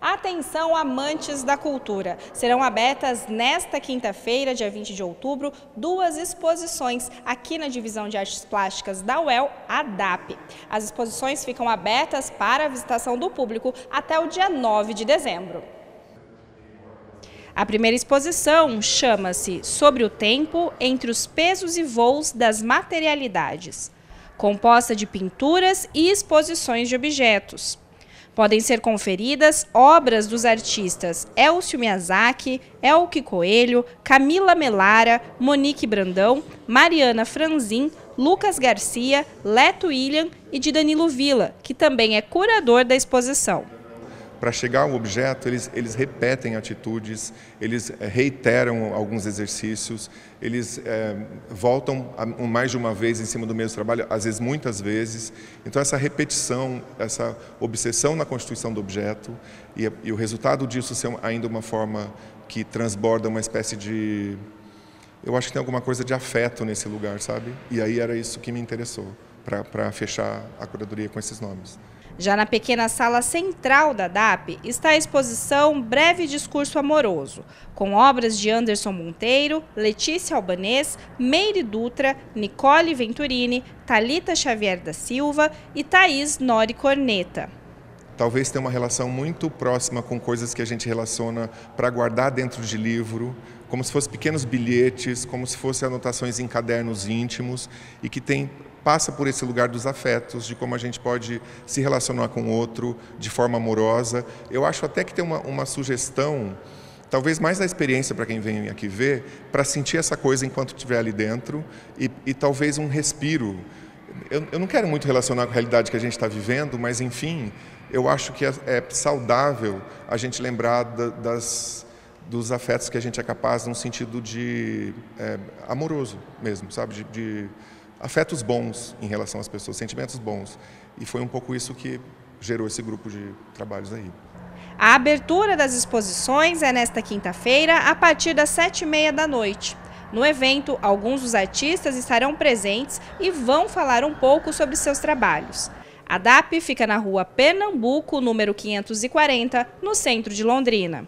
Atenção, amantes da cultura! Serão abertas nesta quinta-feira, dia 20 de outubro, duas exposições aqui na Divisão de Artes Plásticas da UEL, ADAP. As exposições ficam abertas para a visitação do público até o dia 9 de dezembro. A primeira exposição chama-se Sobre o Tempo entre os Pesos e Voos das Materialidades, composta de pinturas e exposições de objetos. Podem ser conferidas obras dos artistas Elcio Miyazaki, Elke Coelho, Camila Melara, Monique Brandão, Mariana Franzin, Lucas Garcia, Leto William e de Danilo Villa, que também é curador da exposição para chegar ao objeto, eles, eles repetem atitudes, eles eh, reiteram alguns exercícios, eles é, voltam mais de uma vez em cima do mesmo trabalho, às vezes muitas vezes. Então, essa repetição, essa obsessão na constituição do objeto e, e o resultado disso ser ainda uma forma que transborda uma espécie de. Eu acho que tem alguma coisa de afeto nesse lugar, sabe? E aí era isso que me interessou, para fechar a curadoria com esses nomes. Já na pequena sala central da DAP está a exposição Breve Discurso Amoroso, com obras de Anderson Monteiro, Letícia Albanês, Meire Dutra, Nicole Venturini, Talita Xavier da Silva e Thaís Nori Corneta. Talvez tenha uma relação muito próxima com coisas que a gente relaciona para guardar dentro de livro, como se fossem pequenos bilhetes, como se fossem anotações em cadernos íntimos e que tem passa por esse lugar dos afetos, de como a gente pode se relacionar com o outro de forma amorosa. Eu acho até que tem uma, uma sugestão, talvez mais da experiência para quem vem aqui ver, para sentir essa coisa enquanto estiver ali dentro e, e talvez um respiro. Eu, eu, não quero muito relacionar com a realidade que a gente está vivendo, mas enfim, eu acho que é, é saudável a gente lembrar da, das, dos afetos que a gente é capaz num sentido de é, amoroso mesmo, sabe? De, de, afetos bons em relação às pessoas, sentimentos bons. E foi um pouco isso que gerou esse grupo de trabalhos aí. A abertura das exposições é nesta quinta-feira, a partir das sete e meia da noite. No evento, alguns dos artistas estarão presentes e vão falar um pouco sobre seus trabalhos. A DAP fica na rua Pernambuco, número 540, no centro de Londrina.